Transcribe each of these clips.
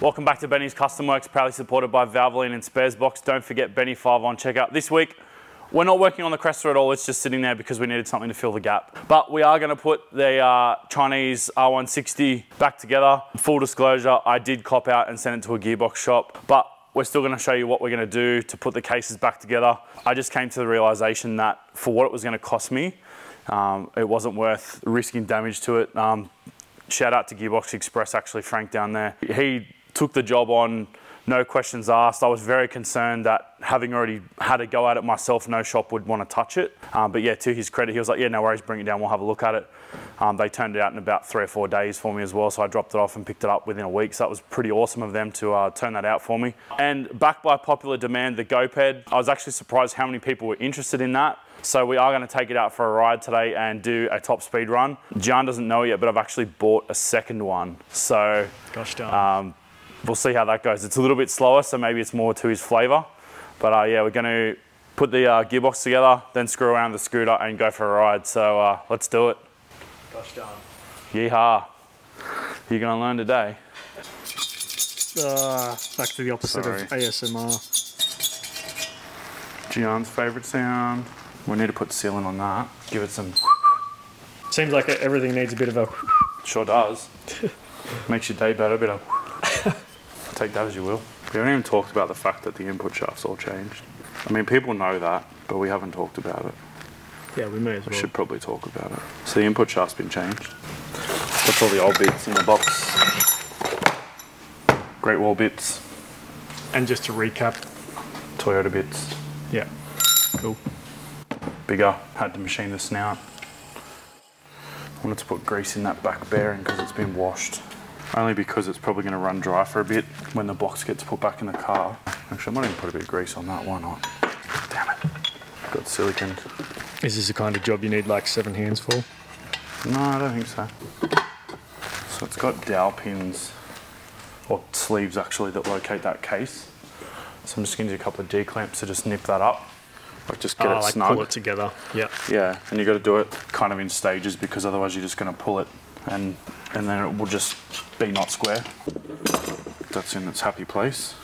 Welcome back to Benny's Custom Works, proudly supported by Valvoline and Sparesbox. Don't forget Benny 5 on checkout. This week, we're not working on the Cresta at all, it's just sitting there because we needed something to fill the gap. But we are gonna put the uh, Chinese R160 back together. Full disclosure, I did cop out and send it to a gearbox shop, but we're still gonna show you what we're gonna do to put the cases back together. I just came to the realization that for what it was gonna cost me, um, it wasn't worth risking damage to it. Um, shout out to Gearbox Express, actually, Frank down there. He took the job on, no questions asked. I was very concerned that having already had a go at it myself, no shop would want to touch it. Um, but yeah, to his credit, he was like, yeah, no worries, bring it down, we'll have a look at it. Um, they turned it out in about three or four days for me as well, so I dropped it off and picked it up within a week. So that was pretty awesome of them to uh, turn that out for me. And backed by popular demand, the GoPed, I was actually surprised how many people were interested in that. So we are going to take it out for a ride today and do a top speed run. John doesn't know yet, but I've actually bought a second one. So Gosh darn. um, we'll see how that goes. It's a little bit slower, so maybe it's more to his flavour. But uh, yeah, we're going to put the uh, gearbox together, then screw around the scooter and go for a ride. So uh, let's do it. Gosh darn. Yeehaw. You're going to learn today. Uh, back to the opposite Sorry. of ASMR. Gian's favourite sound. We need to put sealant on that. Give it some. Seems like everything needs a bit of a. Sure does. Makes your day better, a bit of. Take that as you will. We haven't even talked about the fact that the input shaft's all changed. I mean, people know that, but we haven't talked about it. Yeah, we may as We well. should probably talk about it. So the input shaft's been changed. That's all the old bits in the box. Great Wall bits, And just to recap, Toyota bits, yeah, cool. bigger, had to machine the snout. I wanted to put grease in that back bearing because it's been washed. Only because it's probably going to run dry for a bit when the box gets put back in the car. Actually, I might even put a bit of grease on that, why not? Damn it. Got silicon. Is this the kind of job you need like seven hands for? No, I don't think so. So it's got dowel pins, or sleeves actually, that locate that case. So I'm just going to do a couple of D clamps to just nip that up. Like just get Ah, it like snug. pull it together. Yeah. Yeah, and you've got to do it kind of in stages because otherwise you're just going to pull it and and then it will just be not square. That's in its happy place.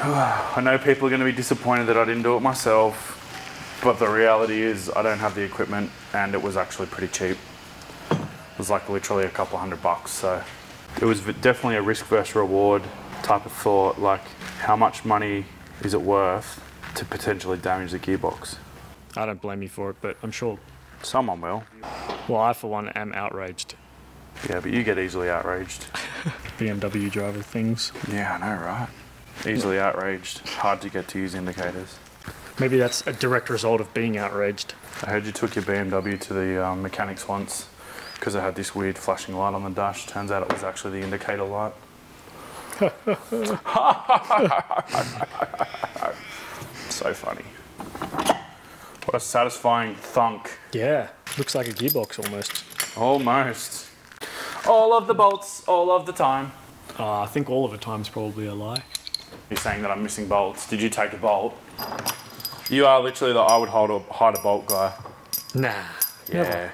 I know people are going to be disappointed that I didn't do it myself, but the reality is I don't have the equipment and it was actually pretty cheap. It was like literally a couple hundred bucks, so it was definitely a risk versus reward type of thought. Like, how much money is it worth to potentially damage the gearbox? I don't blame you for it, but I'm sure. Someone will. Well, I for one am outraged. Yeah, but you get easily outraged. BMW driver things. Yeah, I know, right? Easily outraged. Hard to get to use indicators. Maybe that's a direct result of being outraged. I heard you took your BMW to the um, mechanics once because it had this weird flashing light on the dash. Turns out it was actually the indicator light. so funny. What a satisfying thunk. Yeah, looks like a gearbox almost. Almost. All of the bolts, all of the time. Uh, I think all of the time's probably a lie. You're saying that I'm missing bolts. Did you take a bolt? You are literally the I would hold a, hide a bolt guy. Nah. Yeah. Never.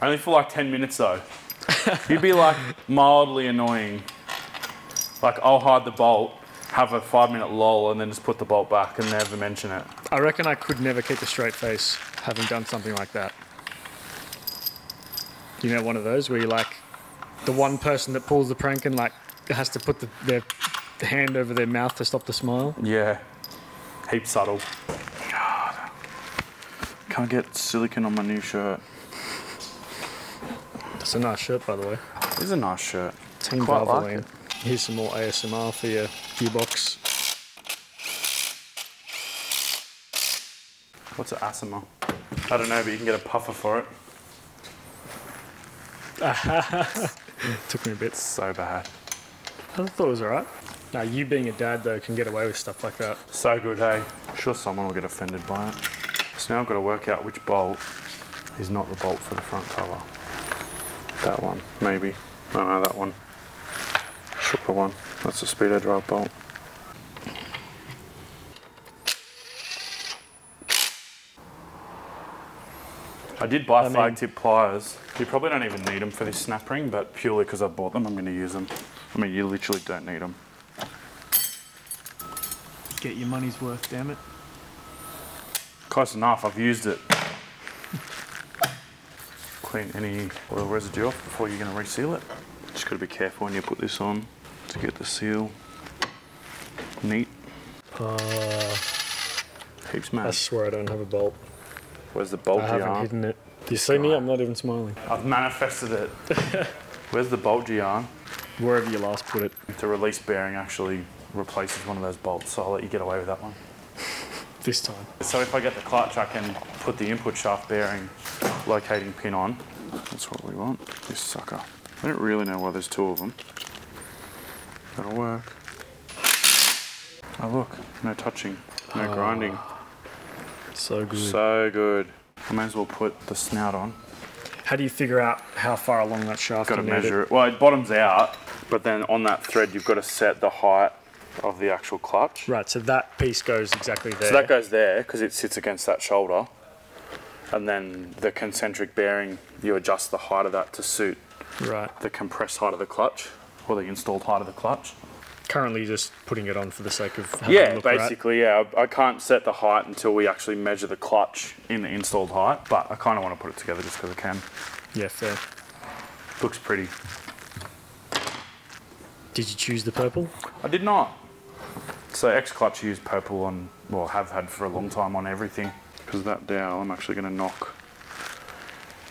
Only for like 10 minutes though. You'd be like mildly annoying. Like I'll hide the bolt, have a five minute lull, and then just put the bolt back and never mention it. I reckon I could never keep a straight face having done something like that. You know, one of those where you like the one person that pulls the prank and like has to put the, their the hand over their mouth to stop the smile. Yeah. Heap subtle. God. Can't get silicon on my new shirt. It's a nice shirt, by the way. It is a nice shirt. Team Quite like Valvoline. it. Here's some more ASMR for your gearbox. What's an ASMR? I don't know, but you can get a puffer for it. Took me a bit. So bad. I thought it was alright. Now, you being a dad, though, can get away with stuff like that. So good, hey? I'm Sure someone will get offended by it. So now I've got to work out which bolt is not the bolt for the front cover. That one, maybe. No, no, that one. Super one. That's the speedo drive bolt. I did buy I mean- flag tip pliers. You probably don't even need them for this snap ring, but purely because I bought them, I'm going to use them. I mean, you literally don't need them. Get your money's worth, damn it. Close enough, I've used it. Clean any oil residue off before you're going to reseal it. Just got to be careful when you put this on to get the seal neat. Uh, Heaps I swear I don't have a bolt. Where's the bolt I haven't yarn? hidden it. Do you see me? I'm not even smiling. I've manifested it. Where's the bolt yarn? Wherever you last put it. The release bearing actually replaces one of those bolts, so I'll let you get away with that one. This time. So if I get the clutch, I can put the input shaft bearing locating pin on. That's what we want. This sucker. I don't really know why there's two of them. That'll work. Oh look, no touching, no oh. grinding. So good. So good. I may as well put the snout on. How do you figure out how far along that shaft You've Got to measure it. Well, it bottoms out, but then on that thread, you've got to set the height of the actual clutch. Right, so that piece goes exactly there. So that goes there because it sits against that shoulder. And then the concentric bearing, you adjust the height of that to suit right. the compressed height of the clutch or the installed height of the clutch. Currently just putting it on for the sake of Yeah, look right. basically, yeah. I I can't set the height until we actually measure the clutch in the installed height, but I kind of want to put it together just because I can. Yeah, fair. Looks pretty. Did you choose the purple? I did not. So X Clutch use purple on, well, have had for a long time on everything. Because that dowel, I'm actually going to knock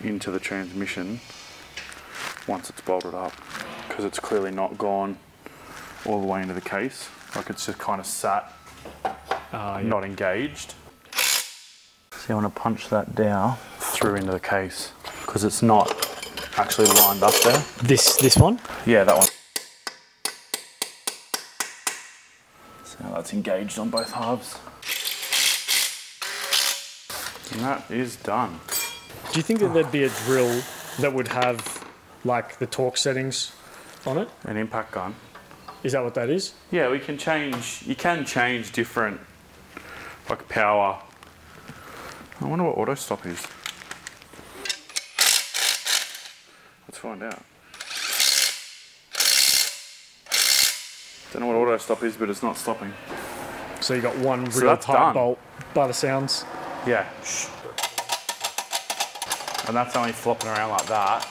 into the transmission once it's bolted up. Because it's clearly not gone all the way into the case. Like it's just kind of sat, Ah, yeah. not engaged. So you want to punch that dowel through into the case. Because it's not actually lined up there. This this one? Yeah, that one. So now that's engaged on both halves. And that is done. Do you think that there'd be a drill that would have like the torque settings on it? An impact gun. Is that what that is? Yeah, we can change, you can change different, like power. I wonder what auto stop is. Let's find out. Don't know what auto stop is, but it's not stopping. So you got one real So tight done. bolt by the sounds. Yeah. And that's only flopping around like that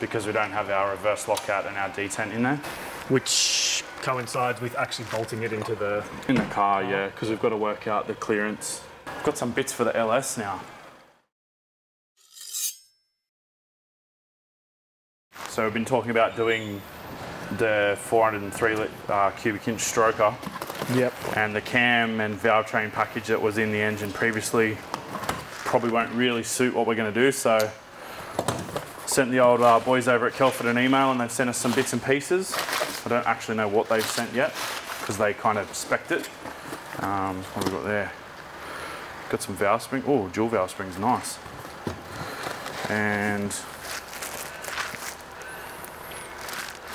because we don't have our reverse lockout and our detent in there. which coincides with actually bolting it into the. In the car, yeah, because we've got to work out the clearance. Got some bits for the LS now. So we've been talking about doing the 403 lit, uh, cubic inch stroker Yep. and the cam and valve train package that was in the engine previously probably won't really suit what we're going to do. So sent the old uh, boys over at Kelford an email and they've sent us some bits and pieces. I don't actually know what they've sent yet because they kind of spec'd it. Um, what have we got there? Got some valve spring. Oh, dual valve springs, nice. And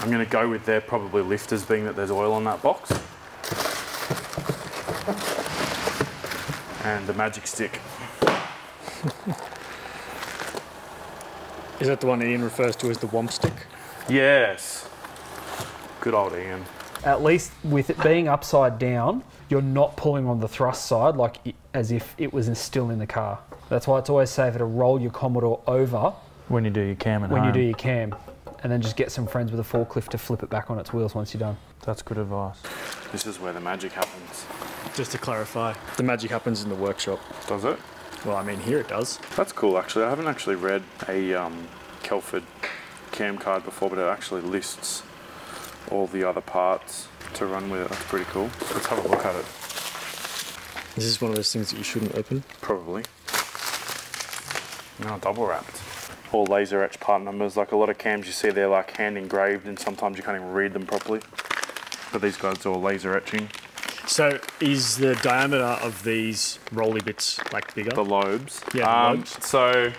I'm going to go with their probably lifters, being that there's oil on that box. And the magic stick. Is that the one Ian refers to as the womp stick? Yes. Good old Ian. At least with it being upside down, you're not pulling on the thrust side like it, as if it was still in the car. That's why it's always safer to roll your Commodore over When you do your cam at when you do your cam, and then just get some friends with a forklift to flip it back on its wheels once you're done. That's good advice. This is where the magic happens. Just to clarify, the magic happens in the workshop. Does it? Well, I mean, here it does. That's cool actually. I haven't actually read a um, Kelford cam card before, but it actually lists all the other parts to run with it. That's pretty cool. Let's have a look at it. This is one of those things that you shouldn't open. Probably. No, double wrapped. All laser etched part numbers. Like a lot of cams you see, they're like hand engraved, and sometimes you can't even read them properly. But these guys are all laser etching. So, is the diameter of these rolly bits like bigger? The lobes. Yeah, the Um, lobes. So,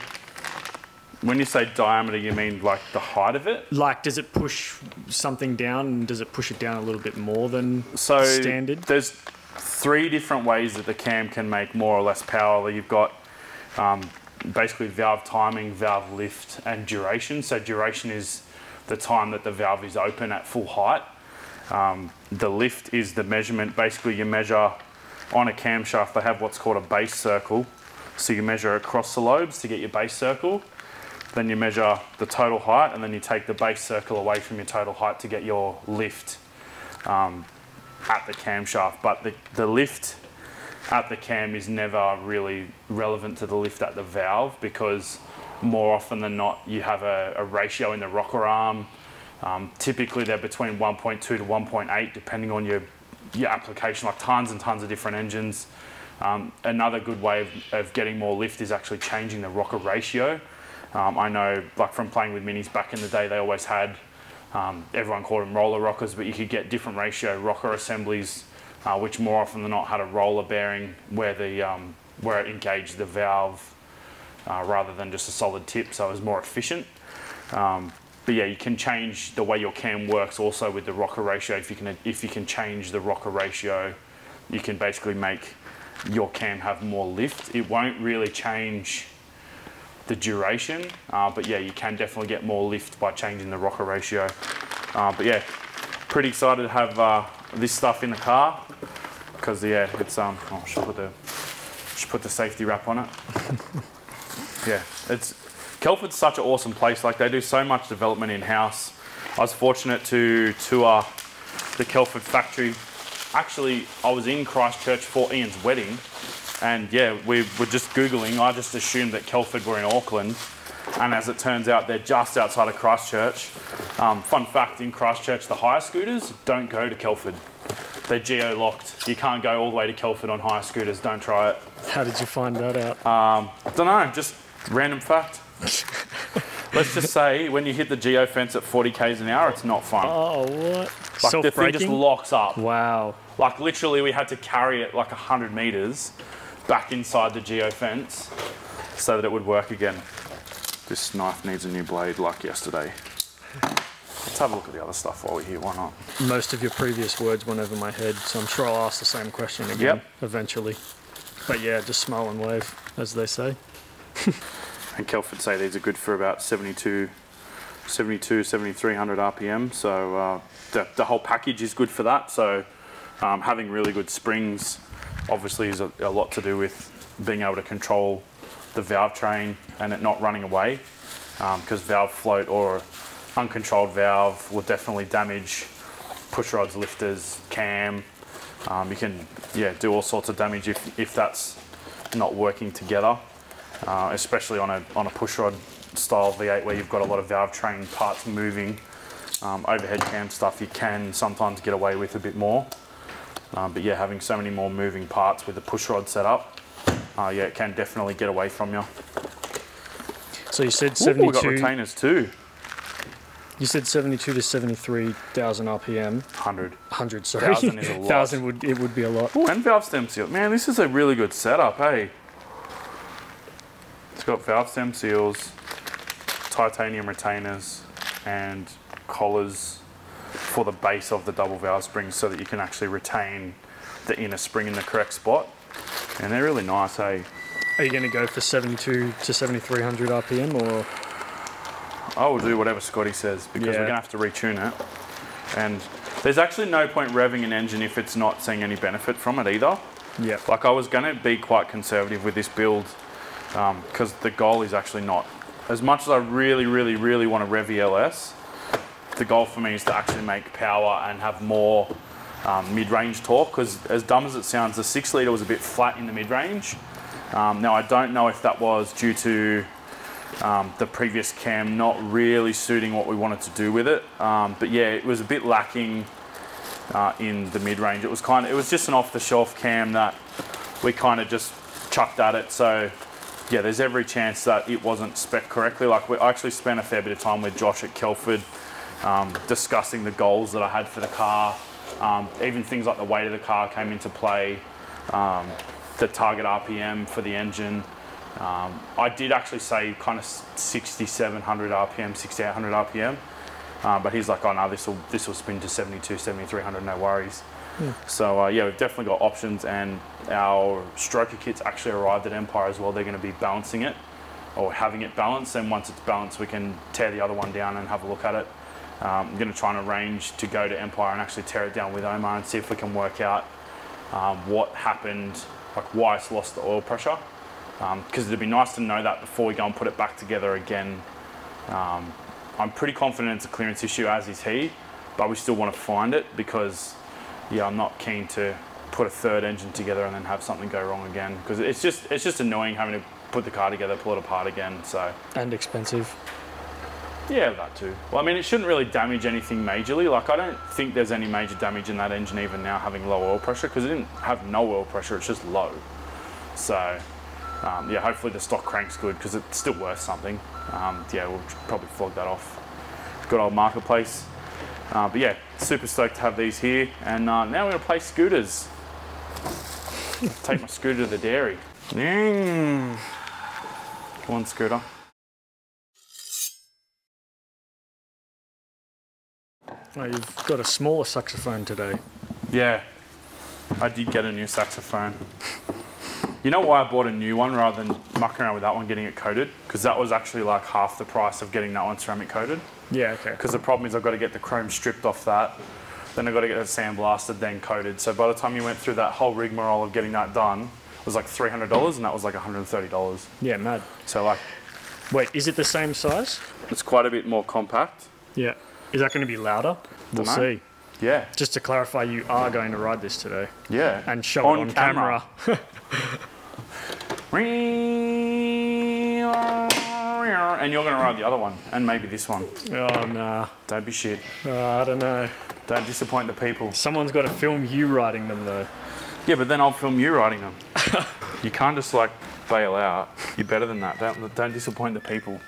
when you say diameter, you mean like the height of it? like, does it push something down? and Does it push it down a little bit more than So standard? There's three different ways that the cam can make more or less power. You've got um, basically valve timing, valve lift, and duration. So duration is the time that the valve is open at full height. Um, the lift is the measurement. Basically, you measure on a camshaft, they have what's called a base circle. So you measure across the lobes to get your base circle. Then you measure the total height, and then you take the base circle away from your total height to get your lift um, at the camshaft. But the, the lift at the cam is never really relevant to the lift at the valve because more often than not, you have a, a ratio in the rocker arm. Um, typically, they're between 1.2 to 1.8, depending on your, your application, like tons and tons of different engines. Um, another good way of, of, getting more lift is actually changing the rocker ratio. Um, I know, like from playing with minis back in the day, they always had, um, everyone called them roller rockers, but you could get different ratio rocker assemblies, uh, which more often than not had a roller bearing where the um, where it engaged the valve uh, rather than just a solid tip, so it was more efficient. Um, but yeah, you can change the way your cam works also with the rocker ratio. If you can, if you can change the rocker ratio, you can basically make your cam have more lift. It won't really change the duration, uh, but yeah, you can definitely get more lift by changing the rocker ratio. Uh, but yeah, pretty excited to have uh, this stuff in the car because yeah, it's um. Oh, should put the should put the safety wrap on it. yeah, it's Kelford's such an awesome place. Like they do so much development in house. I was fortunate to tour the Kelford factory. Actually, I was in Christchurch for Ian's wedding, and yeah, we were just googling. I just assumed that Kelford were in Auckland, and as it turns out, they're just outside of Christchurch. Um, fun fact: in Christchurch, the hire scooters don't go to Kelford. They're geo locked. You can't go all the way to Kelford on hire scooters. Don't try it. How did you find that out? Um, I don't know. Just random fact. Let's just say when you hit the geo fence at 40 k's an hour, it's not fun. Oh, what? Like the thing just locks up. Wow. Like literally, we had to carry it like 100 meters back inside the geo fence so that it would work again. This knife needs a new blade like yesterday. Let's have a look at the other stuff while we're here, why not? Most of your previous words went over my head, so I'm sure I'll ask the same question again yep. eventually. But yeah, just smile and wave, as they say. and Kelford say these are good for about 72, 72 7300 RPM. So uh, the, the, whole package is good for that. So um, having really good springs obviously is a, a, lot to do with being able to control the valve train and it not running away because um, valve float or uncontrolled valve will definitely damage push rods, lifters, cam. Um, you can yeah do all sorts of damage if, if that's not working together uh, especially on a, on a pushrod style V8 where you've got a lot of valve train parts moving. Um, overhead cam stuff you can sometimes get away with a bit more. Um, but yeah, having so many more moving parts with the pushrod setup, uh, yeah, it can definitely get away from you. So you said 72. Ooh, got retainers too. You said 72 to 73,000 RPM. 100. 100, sorry. 1,000 is a lot. 1,000 would, it would be a lot. Ooh, and valve stem seal. Man, this is a really good setup, hey? It's got valve stem seals, titanium retainers, and collars for the base of the double valve springs so that you can actually retain the inner spring in the correct spot. And they're really nice, hey? Are you going to go for 72 to 7300 RPM or? I will do whatever Scotty says because yeah. we're going to have to retune it. And there's actually no point revving an engine if it's not seeing any benefit from it either. Yeah. Like I was going to be quite conservative with this build because um, the goal is actually not. As much as I really, really, really want a Revy LS, the goal for me is to actually make power and have more um, mid-range torque because as dumb as it sounds, the six litre was a bit flat in the mid-range. Um, now I don't know if that was due to um, the previous cam not really suiting what we wanted to do with it. Um, but yeah, it was a bit lacking uh, in the mid-range. It was kind of, it was just an off-the-shelf cam that we kind of just chucked at it. So yeah, there's every chance that it wasn't spec correctly. Like we, I actually spent a fair bit of time with Josh at Kelford um, discussing the goals that I had for the car. Um, even things like the weight of the car came into play, um, the target RPM for the engine. Um, I did actually say kind of 6,700 RPM, 6,800 RPM, uh, but he's like, oh no, this will this will spin to 72, 7,300, no worries. Hmm. So uh, yeah, we've definitely got options, and our stroker kits actually arrived at Empire as well. They're going to be balancing it or having it balanced, and once it's balanced, we can tear the other one down and have a look at it. Um, I'm going to try and arrange to go to Empire and actually tear it down with Omar and see if we can work out um, what happened, like why it's lost the oil pressure. Because it'd be nice to know that before we go and put it back together again. Um, I'm pretty confident it's a clearance issue, as is he, but we still want to find it because, yeah, I'm not keen to put a third engine together and then have something go wrong again because it's just it's just annoying having to put the car together, pull it apart again. So And expensive. Yeah, that too. Well, I mean, it shouldn't really damage anything majorly. Like, I don't think there's any major damage in that engine even now having low oil pressure because it didn't have no oil pressure, it's just low. So, um, yeah, hopefully the stock crank's good because it's still worth something. Um, yeah, we'll probably flog that off. Good old marketplace. Uh, but yeah, super stoked to have these here. And uh, now we're going to play scooters. Take my scooter to the dairy. Mm. Come on, scooter. Oh, you've got a smaller saxophone today. Yeah, I did get a new saxophone. You know why I bought a new one rather than mucking around with that one getting it coated? Because that was actually like half the price of getting that one ceramic coated. Yeah, okay. Because the problem is I've got to get the chrome stripped off that, then I've got to get it sandblasted, then coated. So by the time you went through that whole rigmarole of getting that done, it was like $300 and that was like $130. Yeah, mad. So like, Wait, is it the same size? it's quite a bit more compact. Yeah. Is that going to be louder? We'll see. Yeah, Just to clarify, you are going to ride this today yeah. and show it on camera. and you're going to ride the other one, and maybe this one. oh, nah. Don't be shit. Uh, I don't know. Don't disappoint the people. Someone's got to film you riding them, though. Yeah, but then I'll film you riding them. you can't just like bail out. You're better than that. Don't, don't disappoint the people.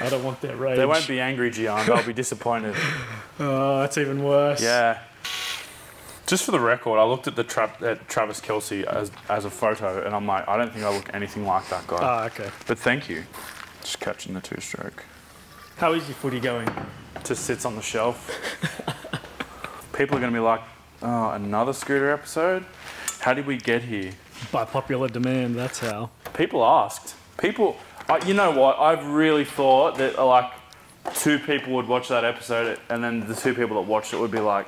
I don't want their rage. They won't be angry, Gian. They'll be disappointed. Oh, that's even worse. Yeah. Just for the record, I looked at the tra- at Travis Kelce as, as a photo, and I'm like, I don't think I look anything like that guy. Ah, okay. but thank you. Just catching the two-stroke. How is your footy going? Just sits on the shelf. People are going to be like, oh, another scooter episode? How did we get here? By popular demand, that's how. People asked. People, uh, you know what? I've really thought that uh, like two people would watch that episode, and then the two people that watched it would be like,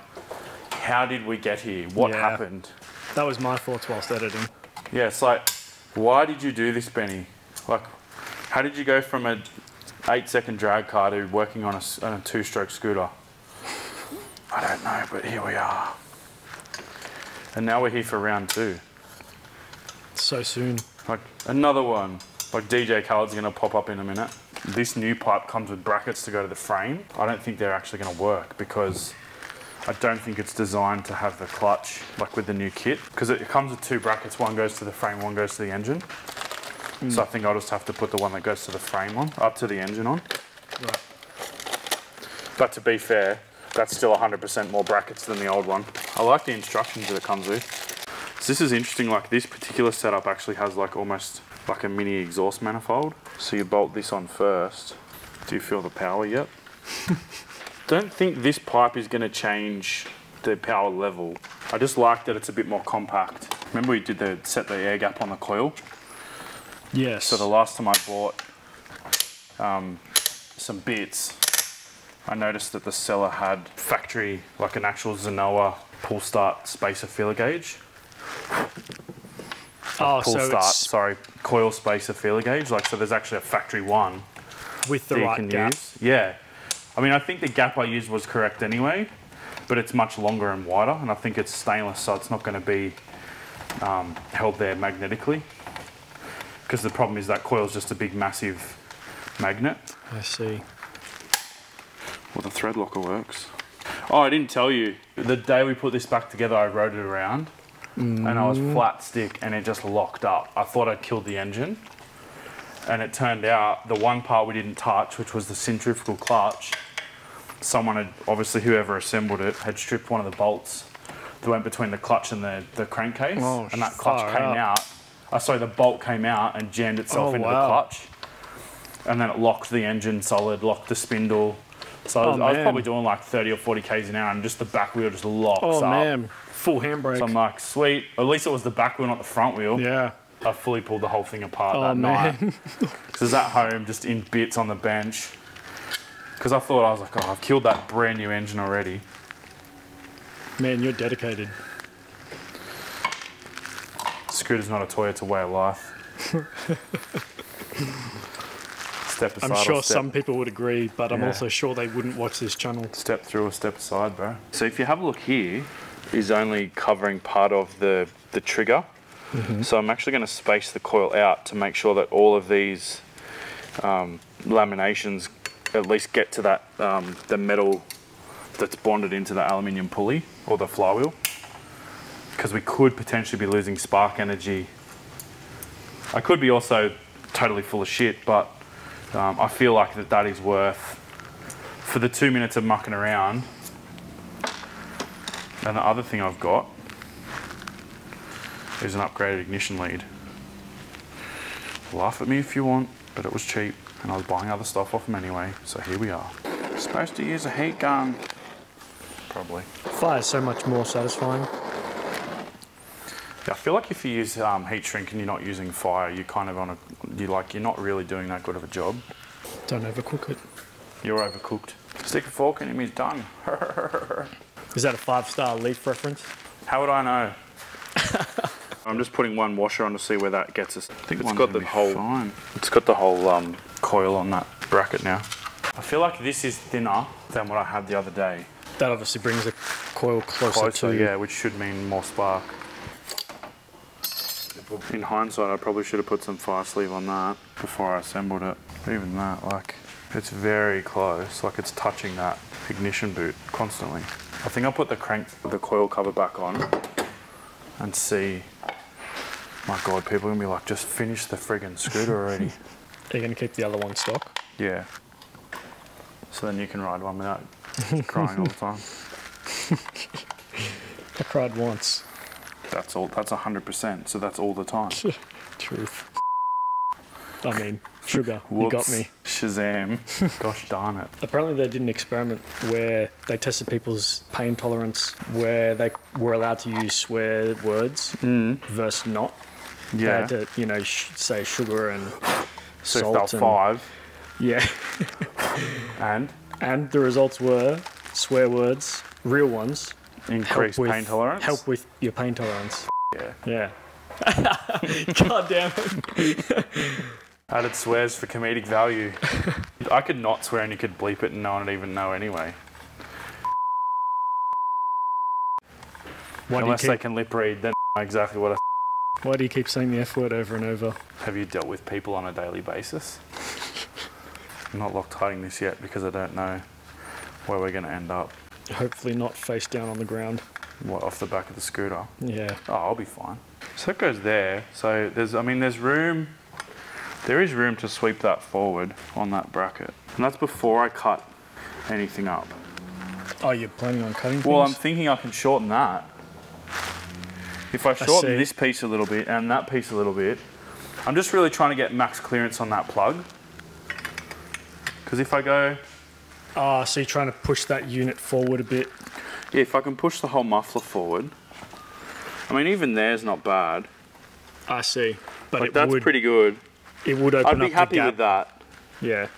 "How did we get here? What Yeah. happened?" That was my thoughts whilst editing. Yeah, it's like, why did you do this, Benny? Like, how did you go from a eight-second drag car to working on a, s- on a two-stroke scooter? I don't know, but here we are. And now we're here for round two. So soon. Like another one. Like DJ Khaled's gonna pop up in a minute. This new pipe comes with brackets to go to the frame. I don't think they're actually gonna work because I don't think it's designed to have the clutch like with the new kit. Because it comes with two brackets, one goes to the frame, one goes to the engine. Hmm. So I think I'll just have to put the one that goes to the frame on, up to the engine on. Right. But to be fair, that's still 100% more brackets than the old one. I like the instructions that it comes with. So this is interesting, like this particular setup actually has like almost like a mini exhaust manifold. So you bolt this on first. Do you feel the power yet? Don't think this pipe is gonna change the power level. I just like that it's a bit more compact. Remember we did the set the air gap on the coil? Yes. So the last time I bought um, some bits, I noticed that the seller had factory, like an actual Zenoah pull start spacer feeler gauge. Oh, Pull so start, it's sorry, coil spacer feeler gauge. Like, so there's actually a factory one with the that right can gap. use. Yeah. I mean, I think the gap I used was correct anyway, but it's much longer and wider, and I think it's stainless, so it's not going to be um, held there magnetically. Because the problem is that coil's just a big, massive magnet. I see. Well, the thread locker works. Oh, I didn't tell you. The day we put this back together, I rode it around, and I was flat stick, and it just locked up. I thought I'd killed the engine, and it turned out the one part we didn't touch, which was the centrifugal clutch. Someone had obviously whoever assembled it had stripped one of the bolts that went between the clutch and the, the crankcase, Oh, and that clutch came out. out. I saw the bolt came out and jammed itself Oh, into wow. the clutch and then it locked the engine solid, locked the spindle. So I was, Oh, I was probably doing like 30 or 40 k's an hour, and just the back wheel just locks Oh up. man, full handbrake. So I'm like, sweet. At least it was the back wheel, not the front wheel. yeah. I fully pulled the whole thing apart Oh that man. night. Because at home, just in bits on the bench. Because I thought I was like, oh, I've killed that brand new engine already. Man, you're dedicated. Scooter's not a toy, it's a way of life. step aside. I'm sure step, some people would agree, but I'm also sure they wouldn't watch this channel. step through or step aside, bro. So if you have a look here, is only covering part of the the trigger. So I'm actually going to space the coil out to make sure that all of these um, laminations at least get to that um, the metal that's bonded into the aluminium pulley or the flywheel because we could potentially be losing spark energy. I could be also totally full of shit, but um, I feel like that that is worth for the two minutes of mucking around. And the other thing I've got is an upgraded ignition lead. Laugh at me if you want, but it was cheap and I was buying other stuff off them anyway, so here we are. Supposed to use a heat gun. Probably. Fire is so much more satisfying. Yeah, I feel like if you use um, heat shrink and you're not using fire, you're kind of on a, you like, you're not really doing that good of a job. Don't overcook it. You're overcooked. Stick a fork in him, he's done. Is that a five star leaf reference? How would I know? I'm just putting one washer on to see where that gets us. I think it's one's got the whole. fine. It's got the whole um, coil on that bracket now. I feel like this is thinner than what I had the other day. That obviously brings the coil closer, Closer, to yeah, which should mean more spark. In hindsight, I probably should have put some fire sleeve on that before I assembled it. Even that, like, it's very close. Like it's touching that ignition boot constantly. I think I'll put the crank, the coil cover back on and see. My God, people are gonna be like, just finish the friggin' scooter already. Are you going to keep the other one stock? yeah. So then you can ride one without crying all the time. I cried once. That's all. That's hundred percent. So that's all the time. Truth. I mean, sugar. You got me. Shazam. Gosh darn it. Apparently, they did an experiment where they tested people's pain tolerance, where they were allowed to use swear words mm. versus not. They Yeah. had to, you know, sh- say sugar and so salt and five yeah. and And the results were swear words, real ones, increased with pain tolerance. Help with your pain tolerance. Yeah. Yeah. God damn it. Added swears for comedic value. I could not swear and you could bleep it and no one would even know anyway. Why Unless they can lip read, then know exactly what I why do you keep saying the F word over and over? Have you dealt with people on a daily basis? I'm not Loctiting this yet because I don't know where we're going to end up. Hopefully not face down on the ground. What, off the back of the scooter? Yeah. Oh, I'll be fine. So it goes there. So there's, I mean, there's room. There is room to sweep that forward on that bracket, and that's before I cut anything up. Oh, you're planning on cutting things? Well, I'm thinking I can shorten that. If I shorten see. this piece a little bit and that piece a little bit, I'm just really trying to get max clearance on that plug. Because if I go, Ah, so you're trying to push that unit forward a bit. yeah, if I can push the whole muffler forward, I mean, even there's not bad. I see. But Like that's would pretty good. It would open I'd be happy the gap. with that. Yeah.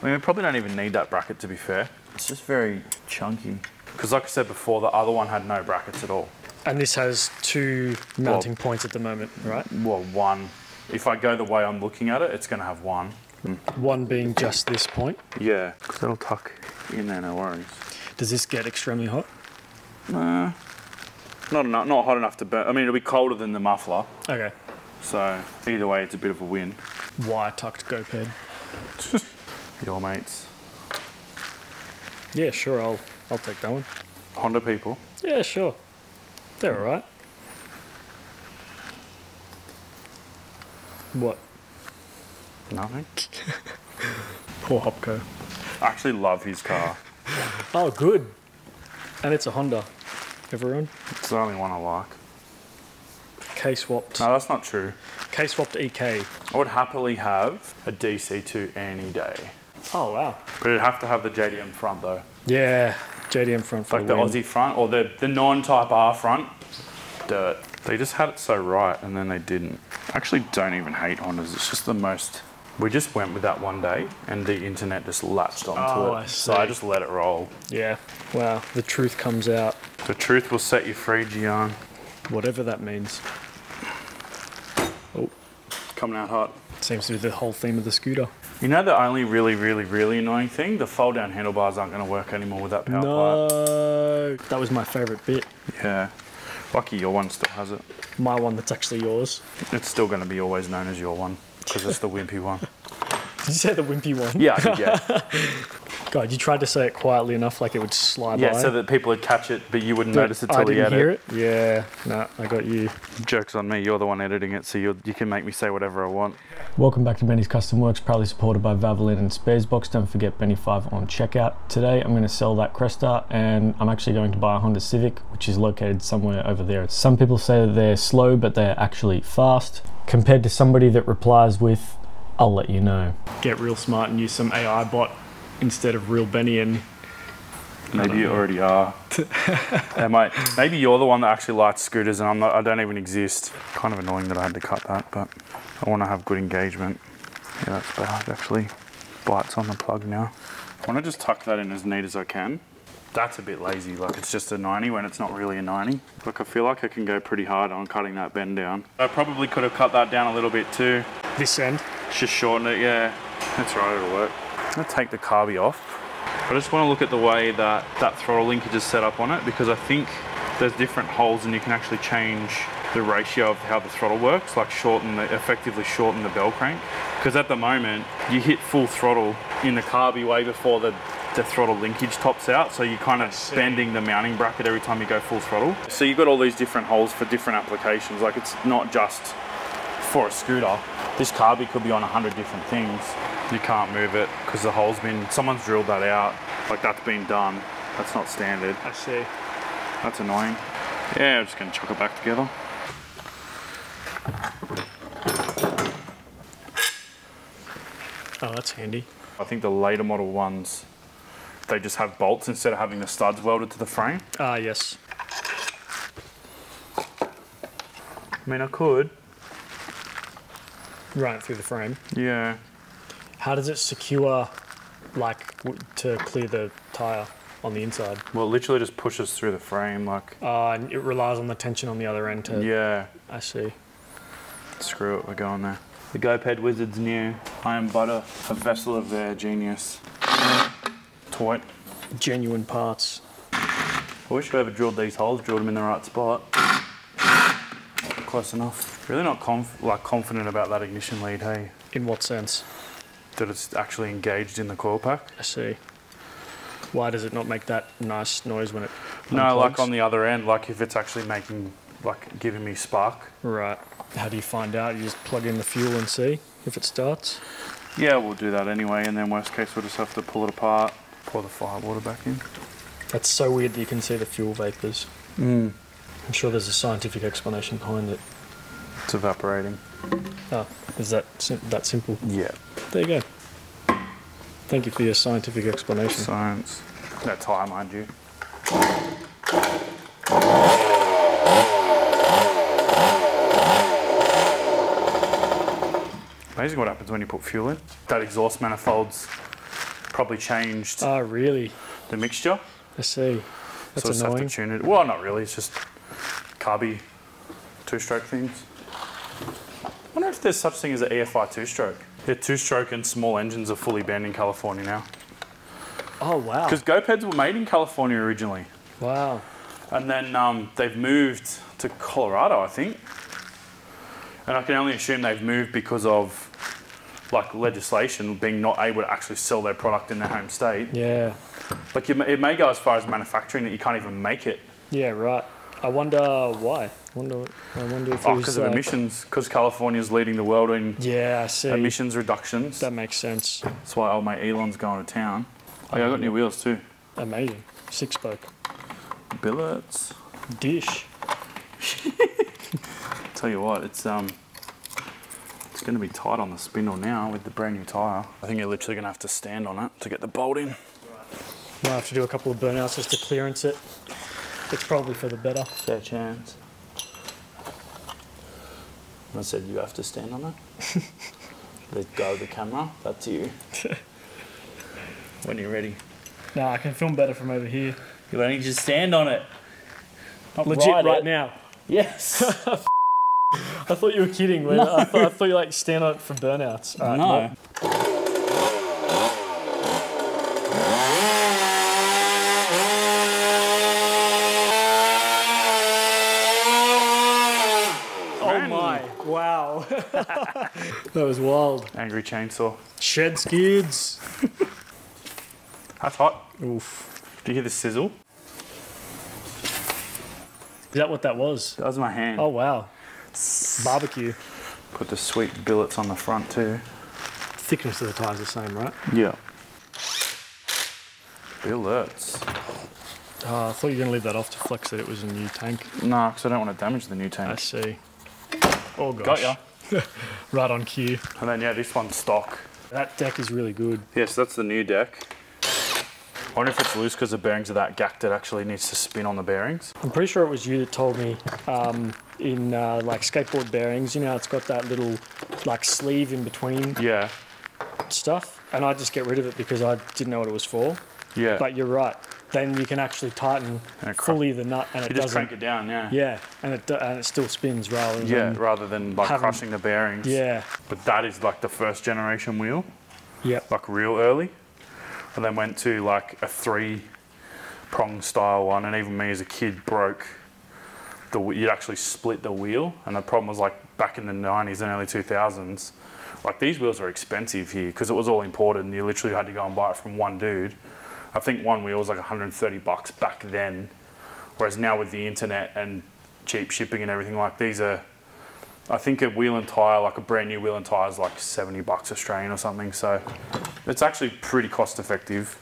I mean, we probably don't even need that bracket to be fair. It's just very chunky. Because, like I said before, the other one had no brackets at all. And this has two mounting points at the moment, right? Well, one. If I go the way I'm looking at it, it's going to have one. One being just this point. Yeah, because that'll tuck in there, no worries. Does this get extremely hot? Nah, not enough, not hot enough to burn. I mean, it'll be colder than the muffler, Okay. so either way, it's a bit of a win. Wire tucked go. Your mates, Yeah, sure. I'll I'll take that one. Honda people. Yeah, sure. They're all right. What? Nothing. Poor Hopco. I actually love his car. Oh, good. And it's a Honda. Everyone. It's the only one I like. K swapped. No, that's not true. K swapped EK. I would happily have a DC2 any day, Oh wow. but it'd have to have the JDM front though, Yeah. JDM front for like the win. Aussie front or the the non-Type R front. Dirt. They just had it so right, and then they didn't. I actually don't even hate Hondas. It's just the most We just went with that one day, and the internet just latched onto Oh, it. I so I just let it roll. Yeah. Wow. The truth comes out, The truth will set you free, Gian. whatever that means. Coming out hot. Seems to be the whole theme of the scooter. You know the only really, really, really annoying thing? The fold down handlebars aren't going to work anymore with that power pipe. No. That was my favourite bit. Yeah. Lucky your one still has it. My one that's actually yours. It's still going to be always known as your one because it's the wimpy one. Did you say the wimpy one? Yeah, I did, yeah. God, you tried to say it quietly enough like it would slide Yeah, by. so that people would catch it, but you wouldn't but notice it I till the didn't edit. hear it. Yeah. No, I got you. Joke's on me. You're the one editing it, so you you can make me say whatever I want. Welcome back to Benny's Custom Works, proudly supported by Valvoline and Sparesbox. Don't forget Benny5 on checkout. Today I'm going to sell that Cresta and I'm actually going to buy a Honda Civic, which is located somewhere over there. Some people say that they're slow, but they're actually fast. Compared to somebody that replies with, I'll let you know. Get real smart and use some AI bot instead of real Benny and Maybe you already are. yeah, mate. Maybe you're the one that actually likes scooters, and I'm not. I don't even exist. Kind of annoying that I had to cut that, but I want to have good engagement. Yeah, that's bad actually bites on the plug now. I want to just tuck that in as neat as I can. That's a bit lazy. Like it's just a 90 when it's not really a 90. Look, I feel like I can go pretty hard on cutting that bend down. I probably could have cut that down a little bit too. this end. Just shorten it, yeah. That's right, it'll work. I'm gonna take the carby off. I just wanna look at the way that that throttle linkage is set up on it because I think there's different holes and you can actually change the ratio of how the throttle works, like shorten the, effectively shorten the bell crank. Because at the moment, you hit full throttle in the carby way before the, the throttle linkage tops out, so you're kind of bending the mounting bracket every time you go full throttle. So you've got all these different holes for different applications. Like it's not just for a scooter. This carby could be on a hundred different things. You can't move it because the hole's been, someone's drilled that out. Like that's been done. That's not standard. I see. That's annoying. Yeah, I'm just gonna chuck it back together. Oh, that's handy. I think the later model ones, they just have bolts instead of having the studs welded to the frame. Ah, yes. I mean, I could. Run it through the frame. Yeah. How does it secure, like, w- to clear the tire on the inside? Well, it literally just pushes through the frame. Like, Uh, and it relies on the tension on the other end to. yeah. I see. Screw it, we're going there. The GoPed Wizards new I am butter, a vessel of their genius. Toy. Genuine parts. I wish whoever drilled these holes drilled them in the right spot. Close enough. Really not conf- like confident about that ignition lead, hey? In what sense? That it's actually engaged in the coil pack. I see. Why does it not make that nice noise when it? No, like on the other end, like if it's actually making, like giving me spark. Right. How do you find out? You just plug in the fuel and see if it starts. Yeah, we'll do that anyway, and then worst case we'll just have to pull it apart, pour the fire water back in. That's so weird that you can see the fuel vapors. Mm. I'm sure there's a scientific explanation behind it. It's evaporating. Oh, is that sim- that simple? Yeah. There you go. Thank you for your scientific explanation. Science. No tire, mind you. Amazing what happens when you put fuel in. That exhaust manifold's probably changed Ah, really? the mixture. I see. That's so just annoying. have to tune it. Well, not really. It's just carby two-stroke things. I wonder if there's such thing as an EFI two-stroke. Yeah, two-stroke and small engines are fully banned in California now. Oh wow! Because GoPeds were made in California originally. Wow. And then um, they've moved to Colorado, I think. And I can only assume they've moved because of like legislation being not able to actually sell their product in their home state. Yeah. Like it may go as far as manufacturing that you can't even make it. Yeah. Right. I wonder why. Wonder. I wonder if Oh, because of uh, emissions. Because California's leading the world in Yeah, I see. emissions reductions. That makes sense. That's why old mate Elon's going to town. Oh, yeah, I got new wheels too. Amazing. Six spoke. Billets. Dish. Tell you what, it's um, it's going to be tight on the spindle now with the brand new tire. I think you're literally going to have to stand on it to get the bolt in. Might have to do a couple of burnouts just to clearance it. It's probably for the better. Fair chance. I said you have to stand on it. Let go of the camera. That's you. when you're ready. No, I can film better from over here. You only just stand on it. Not Legit ride right it. now. Yes. I thought you were kidding. Man. I, thought, I thought you like stand on it for burnouts. All right, no. well, Oh my! Wow. That was wild. Angry chainsaw. Shed skids. That's hot. Oof. Do you hear the sizzle? Is that what that was? That was my hand. Oh wow. Barbecue. Put the sweet billets on the front too. Thickness of the tires the same, right? Yeah. Billets. Oh, I thought you were going to leave that off to flex that it was a new tank. No, because I don't want to damage the new tank. I see. Oh Got gosh. ya. Right on cue. And then yeah, this one's stock. That deck is really good. Yes, that's the new deck. I wonder if it's loose because the bearings are that gacked. It actually needs to spin on the bearings. I'm pretty sure it was you that told me um, in uh, like skateboard bearings, you know, it's got that little like sleeve in between Yeah, stuff, and I just get rid of it because I didn't know what it was for. yeah. But you're right. Then you can actually tighten fully the nut, and it you just doesn't. crank it down, yeah. Yeah, and it uh, and it still spins rather Yeah, than. rather than like having- crushing the bearings. Yeah. But that is like the first generation wheel, Yep. like real early. And then went to like a three prong style one, and even me as a kid broke the you'd actually split the wheel, and the problem was like back in the 90s and early 2000s, like these wheels are expensive here because it was all imported, and you literally had to go and buy it from one dude. I think one wheel was like 130 bucks back then, whereas now with the internet and cheap shipping and everything, like these are. I think a wheel and tire, like a brand new wheel and tire, is like 70 bucks Australian or something. So it's actually pretty cost effective.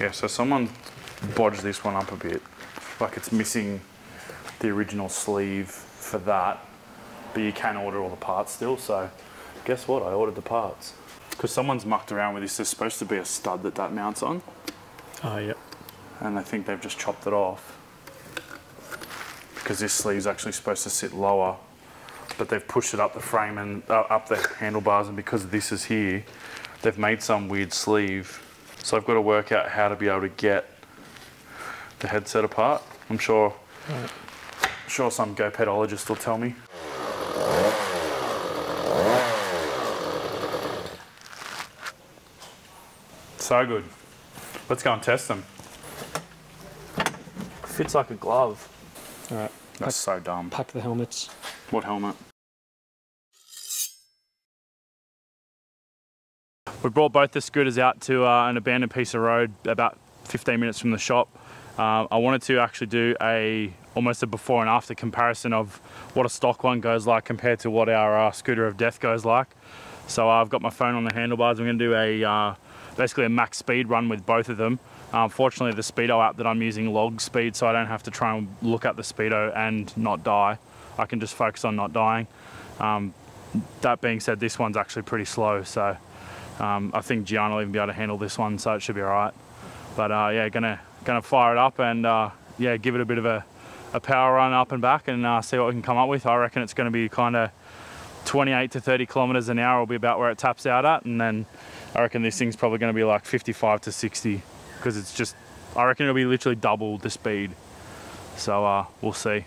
Yeah, so someone bodged this one up a bit. Like it's missing the original sleeve for that, but you can order all the parts still. So guess what? I ordered the parts. Because someone's mucked around with this. There's supposed to be a stud that that mounts on, Oh, yep. and I think they've just chopped it off. Because this sleeve's actually supposed to sit lower, but they've pushed it up the frame and uh, up the handlebars, and because this is here, they've made some weird sleeve. So I've got to work out how to be able to get the headset apart. I'm sure, sure some GoPedologist will tell me. So good. Let's go and test them. Fits like a glove. All right. That's so dumb. Pack the helmets. What helmet? We brought both the scooters out to uh, an abandoned piece of road about 15 minutes from the shop. Uh, I wanted to actually do a almost a before and after comparison of what a stock one goes like compared to what our uh, scooter of death goes like. So uh, I've got my phone on the handlebars. I'm going to do a uh, basically a max speed run with both of them. Unfortunately, the Speedo app that I'm using logs speed, so I don't have to try and look at the Speedo and not die. I can just focus on not dying. Um, that being said, this one's actually pretty slow, so um, I think Gian will even be able to handle this one, so it should be all right. But uh, yeah, gonna gonna fire it up and uh, yeah, give it a bit of a, a power run up and back and uh, see what we can come up with. I reckon it's to be kind of 28 to 30 kilometers an hour will be about where it taps out at, and then I reckon this thing's probably going to be like 55 to 60 because it's just I reckon it'll be literally double the speed. So uh, we'll see.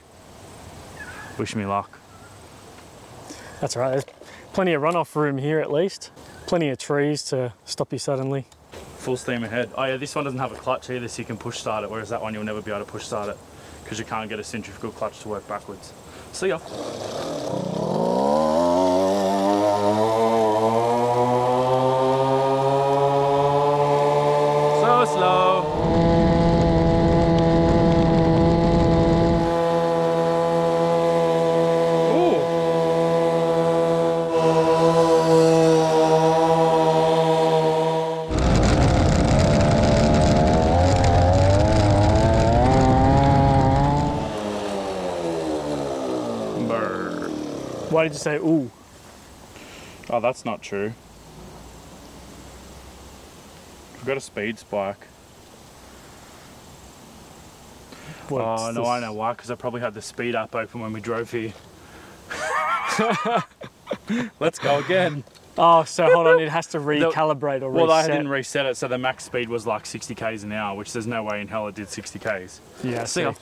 Wish me luck. That's right. There's plenty of runoff room here at least. Plenty of trees to stop you suddenly. Full steam ahead. Oh yeah, this one doesn't have a clutch either, so you can push start it, whereas that one you'll never be able to push start it because you can't get a centrifugal clutch to work backwards. See ya. Slow. Why did you say ooh? Oh, that's not true. We've got a speed spike. What, oh, it's no, this- I know why, because I probably had the Speedo app open when we drove here. Let's go again. Oh, so hold on, it has to recalibrate or Well, reset. Well, I didn't reset it, so the max speed was like 60 k's an hour, which there's no way in hell it did 60 k's. yeah, See ya.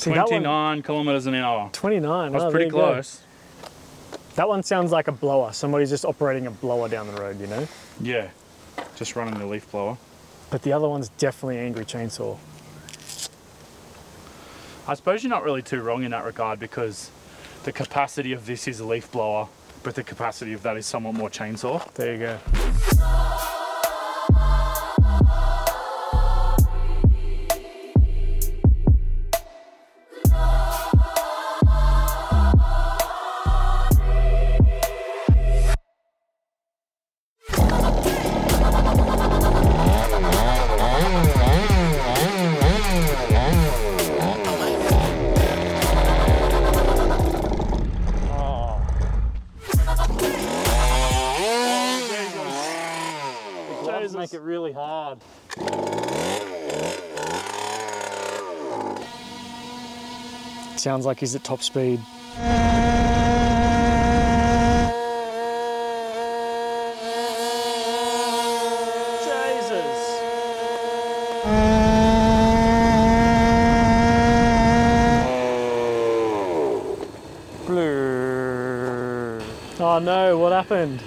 See, that one, 29 kilometers an hour. 29. That's oh, pretty go. close. That one sounds like a blower. Somebody's just operating a blower down the road, you know? Yeah, just running the leaf blower. But the other one's definitely angry chainsaw. I suppose you're not really too wrong in that regard because the capacity of this is a leaf blower, but the capacity of that is somewhat more chainsaw. There you go. Sounds like he's at top speed. Jesus. Oh no, what happened?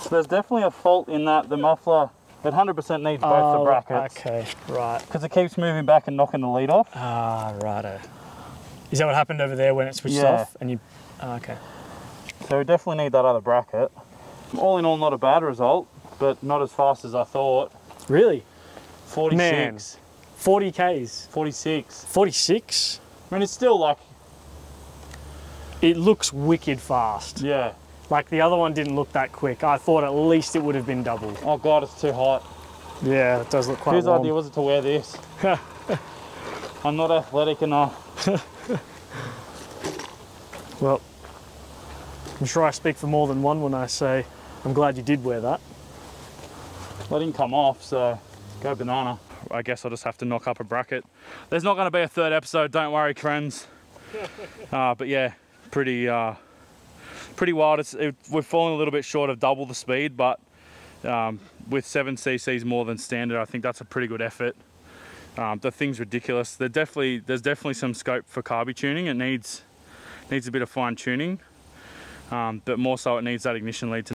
So There's definitely a fault in that the muffler. It 100% needs both the Oh, brackets Okay, right. because it keeps moving back and knocking the lead off. Ah, righto. Is that what happened over there when it switched Yeah. off? And you. ah, okay. So we definitely need that other bracket. All in all, not a bad result, but not as fast as I thought. Really? 46, Man. 40 Ks. 46. 46? I mean, it's still like, It looks wicked fast. yeah. Like the other one didn't look that quick. I thought at least it would have been double. Oh god, it's too hot. Yeah, it does look quite Whose warm. idea was it to wear this? I'm not athletic enough. Well, I'm sure I speak for more than one when I say I'm glad you did wear that. Well, it didn't come off, so go banana. I guess I'll just have to knock up a bracket. There's not going to be a third episode, don't worry, friends. uh, but yeah, pretty uh, pretty wild. It's, it, we're falling a little bit short of double the speed, but um, with 7 cc's more than standard, I think that's a pretty good effort. Um, the thing's ridiculous. There definitely, there's definitely some scope for carby tuning. It needs needs a bit of fine tuning, um, but more so it needs that ignition lead to